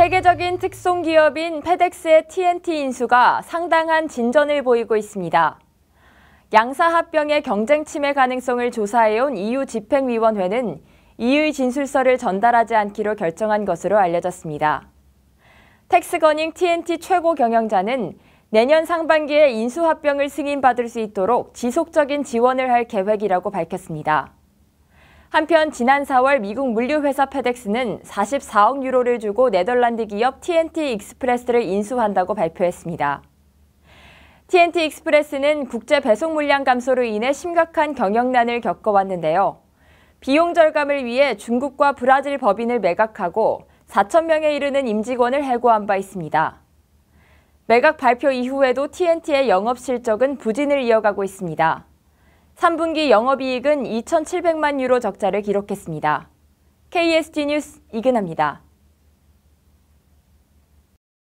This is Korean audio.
세계적인 특송 기업인 페덱스의 TNT 인수가 상당한 진전을 보이고 있습니다. 양사 합병의 경쟁 침해 가능성을 조사해온 EU 집행위원회는 이의 진술서를 전달하지 않기로 결정한 것으로 알려졌습니다. 텍스거닝 TNT 최고 경영자는 내년 상반기에 인수 합병을 승인받을 수 있도록 지속적인 지원을 할 계획이라고 밝혔습니다. 한편 지난 4월 미국 물류회사 페덱스는 44억 유로를 주고 네덜란드 기업 TNT 익스프레스를 인수한다고 발표했습니다. TNT 익스프레스는 국제 배송 물량 감소로 인해 심각한 경영난을 겪어왔는데요. 비용 절감을 위해 중국과 브라질 법인을 매각하고 4천 명에 이르는 임직원을 해고한 바 있습니다. 매각 발표 이후에도 TNT의 영업 실적은 부진을 이어가고 있습니다. 3분기 영업이익은 2,700만 유로 적자를 기록했습니다. KSG 뉴스 이근합니다.